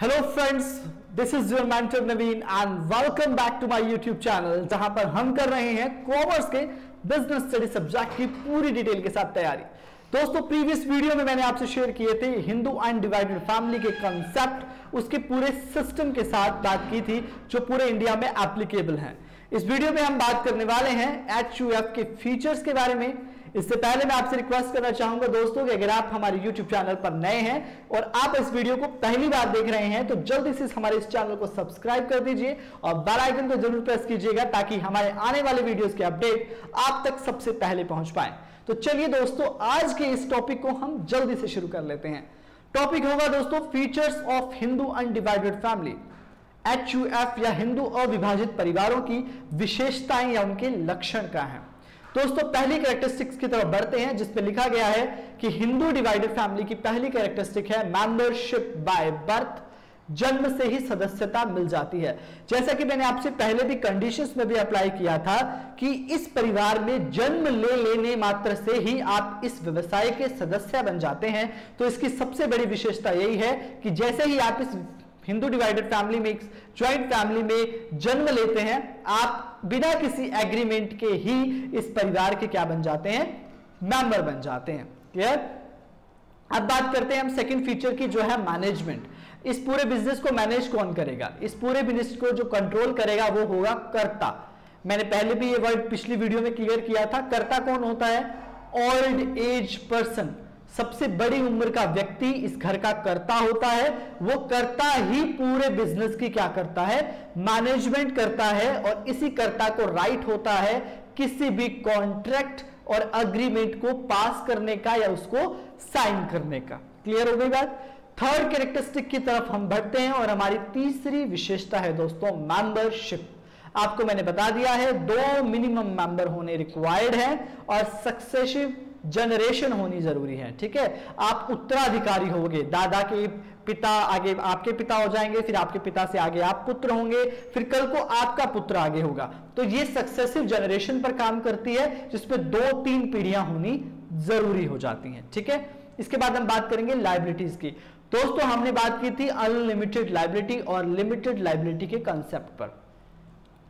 Hello friends this is your mentor Naveen and welcome back to my YouTube channel जहाँ पर हम कर रहे हैं कॉमर्स के बिज़नेस स्टडी सब्जेक्ट की पूरी डिटेल के साथ तैयारी। दोस्तों प्रीवियस वीडियो में मैंने आपसे शेयर किए थे हिंदू अनडिवाइडेड फैमिली के कंसेप्ट उसके पूरे सिस्टम के साथ बात की थी, जो पूरे इंडिया में एप्लीकेबल है। इस वीडियो में हम बात करने वाले हैं HUF के फीचर्स के बारे में इससे पहले मैं आपसे रिक्वेस्ट करना चाहूँगा दोस्तों कि अगर आप हमारे YouTube चैनल पर नए हैं और आप इस वीडियो को पहली बार देख रहे हैं तो जल्दी से हमारे इस चैनल को सब्सक्राइब कर दीजिए और बेल आइकन को ज़रूर प्रेस कीजिएगा ताकि हमारे आने वाले वीडियोस के अपडेट आप तक सबसे पहले पहुँच पाए। तो चलिए दोस्तों, आज के इस टॉपिक को हम जल्दी से शुरू कर लेते हैं। टॉपिक होगा दोस्तों features of Hindu undivided family HUF या हिंदू अविभाजित परिवारों की विशेषताएँ या उनके लक्षण क्या है? दोस्तों, पहली कैरेक्टरिस्टिक्स की तरफ़ बढ़ते हैं जिसपे लिखा गया है कि हिंदू डिवाइडेड फैमिली की पहली कैरेक्टरिस्टिक है मेंबरशिप बाय बर्थ जन्म से ही सदस्यता मिल जाती है। जैसा कि मैंने आपसे पहले भी कंडीशंस में भी अप्लाई किया था कि इस परिवार में जन्म ले लेने मात्र से ही आप इस व्यवसाय के सदस्य बन जाते हैं। तो इसकी सबसे बड़ी विशेषता यही है कि जैसे ही आप इस हिंदू डिवाइडेड फैमिली में ज्वाइंट फैमिली में जन्म लेते हैं। आप बिना किसी एग्रीमेंट के ही इस परिवार के क्या बन जाते हैं? मेंबर बन जाते हैं। क्लियर अब बात करते हैं हम सेकंड फीचर की, जो है मैनेजमेंट इस पूरे बिज़नेस को मैनेज कौन करेगा? इस पूरे बिज़नेस को जो कंट्रोल करेगा, वो होगा कर्ता। मैंने पहले भी ये वर्ड पिछली वीडियो में क्लियर किया था। कर्ता कौन होता है? ओल्ड एज पर्सन सबसे बड़ी उम्र का व्यक्ति इस घर का करता होता है। वो करता ही पूरे बिज़नेस की क्या करता है? मैनेजमेंट करता है और इसी कर्ता को राइट होता है। किसी भी कॉन्ट्रैक्ट और अग्रीमेंट को पास करने का या उसको साइन करने का। क्लियर हो गई बात? थर्ड कैरेक्टरिस्टिक की तरफ़ हम बढ़ते हैं और हमारी तीसरी विशेषता है दोस्तों मेंबरशिप आपको मैंने बता दिया है, दो मिनिमम मेंबर होने रिक्वायर्ड है और सक्सेसिव जनरेशन होनी ज़रूरी है, ठीक है? आप उत्तराधिकारी होंगे, दादा के पिता आगे, आपके पिता हो जाएँगे, फिर आपके पिता से आगे आप पुत्र होंगे, फिर कल को आपका पुत्र आगे होगा। तो ये सक्सेसिव जनरेशन पर काम करती है, जिसपे दो तीन पीढ़ियाँ होनी ज़रूरी हो जाती हैं, ठीक है? इसके बाद हम बात करेंगे लाइबिलिटीज की। दोस्तों, हमने बात की थी अनलिमिटेड लाइबिलिटी और लिमिटेड लाइबिलिटी के कंसेप्ट पर।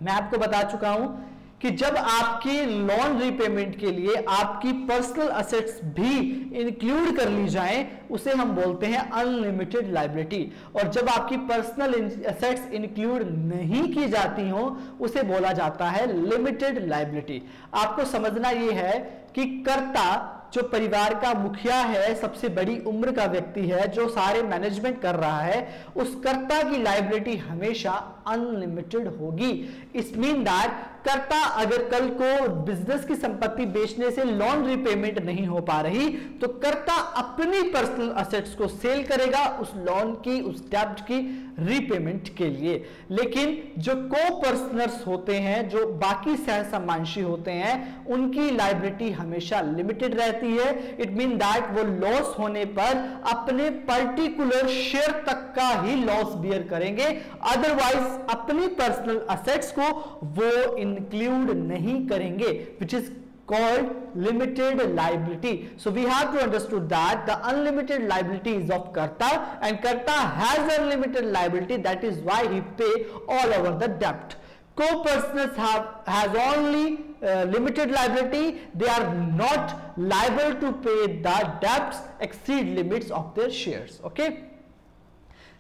मैं आपको बता चुका हूँ कि जब आपके लोन रिपेमेंट के लिए आपकी पर्सनल असेट्स भी इंक्लूड कर ली जाए, उसे हम बोलते हैं अनलिमिटेड लाइबिलिटी और जब आपकी पर्सनल असेट्स इंक्लूड नहीं की जाती हो, उसे बोला जाता है लिमिटेड लाइबिलिटी आपको समझना यह है कि कर्ता, जो परिवार का मुखिया है, सबसे बड़ी उम्र का व्यक्ति है, जो सारे मैनेजमेंट कर रहा है, उस कर्ता की लाइबिलिटी हमेशा अनलिमिटेड होगी। इस मीन दैट कर्ता अगर कल को बिज़नेस की संपत्ति बेचने से लोन रिपेमेंट नहीं हो पा रही तो कर्ता अपनी पर्सनल असेट्स को सेल करेगा उस लोन की, उस डेब्ट की रीपेमेंट के लिए। लेकिन जो को पर्सनर्स होते हैं, जो बाकी सह सम्मानशी होते हैं, उनकी लाइबिलिटी हमेशा लिमिटेड रहती है। इट मीन दैट वो लॉस होने पर अपने पर्टिकुलर शेयर तक का ही लॉस बियर करेंगे। अदरवाइज़ अपनी पर्सनल असेट्स को वो इंक्लूड नहीं करेंगे which is called limited liability. So we have to understood that the unlimited liability is of Karta and Karta has unlimited liability that is why he pay all over the debt. Co-personals have has only uh, limited liability. They are not liable to pay the debts exceed limits of their shares. Okay.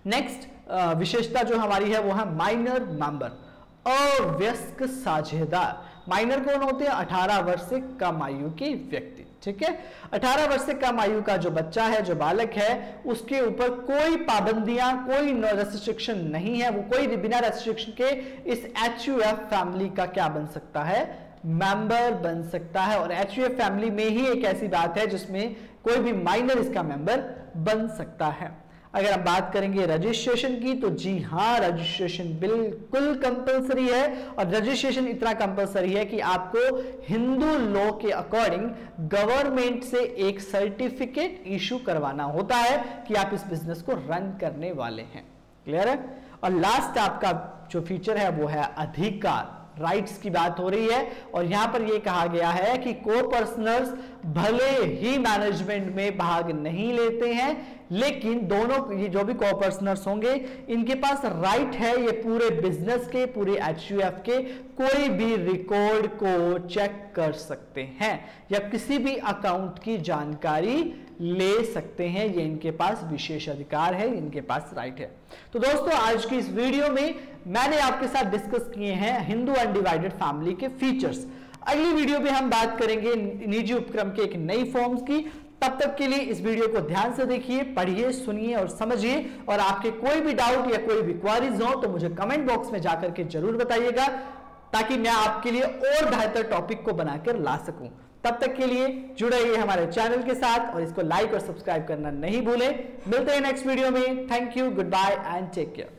Next uh, विशेषता जो हमारी है वो है minor member अव्यस्क साझेदार। Minor कौन होते हैं? 18 वर्ष से कम आयु के व्यक्ति ठीक है? 18 वर्ष से कम आयु का जो बच्चा है जो बालक है उसके ऊपर कोई पाबंदियाँ कोई रेस्ट्रिक्शन नहीं है। वो कोई बिना रेस्ट्रिक्शन के इस एचयूएफ फैमिली का क्या बन सकता है? मेंबर बन सकता है। और एचयूएफ फैमिली में ही एक ऐसी बात है जिसमें कोई भी माइनर इसका मेंबर बन सकता है। अगर हम बात करेंगे रजिस्ट्रेशन की तो जी हाँ रजिस्ट्रेशन बिल्कुल कंपलसरी है और रजिस्ट्रेशन इतना कंपलसरी है कि आपको हिंदू लॉ के अकॉर्डिंग गवर्नमेंट से एक सर्टिफिकेट इशू करवाना होता है कि आप इस बिज़नेस को रन करने वाले हैं। क्लियर है? और लास्ट आपका जो फीचर है, वो है अधिकार। राइट्स की बात हो रही है और यहाँ पर यह कहा गया है कि को पर्सनल्स भले ही मैनेजमेंट में भाग नहीं लेते हैं, लेकिन दोनों ये जो भी कॉपर्सनर्स होंगे, इनके पास राइट है ये पूरे बिज़नेस के, पूरे एच के, कोई भी रिकॉर्ड को चेक कर सकते हैं या किसी भी अकाउंट की जानकारी ले सकते हैं, ये इनके पास विशेष अधिकार है, इनके पास राइट है। तो दोस्तों, आज की इस वीडियो में मैंने आपके साथ डिस्कस किए हैं हिंदू अनडिवाइडेड फैमिली के फीचर्स अगली वीडियो में हम बात करेंगे निजी उपक्रम के एक नई फॉर्म्स की। तब तक के लिए इस वीडियो को ध्यान से देखिए, पढ़िए, सुनिए और समझिए। और आपके कोई भी डाउट या कोई भी क्वारीज हो तो मुझे कमेंट बॉक्स में जाकर के ज़रूर बताइएगा, ताकि मैं आपके लिए और बेहतर टॉपिक को बनाकर ला सकूँ। तब तक के लिए जुड़े रहिए हमारे चैनल के साथ और इसको लाइक और सब्सक्राइब करना नहीं भूलें। मिलते हैं नेक्स्ट वीडियो में। Thank you good bye and take care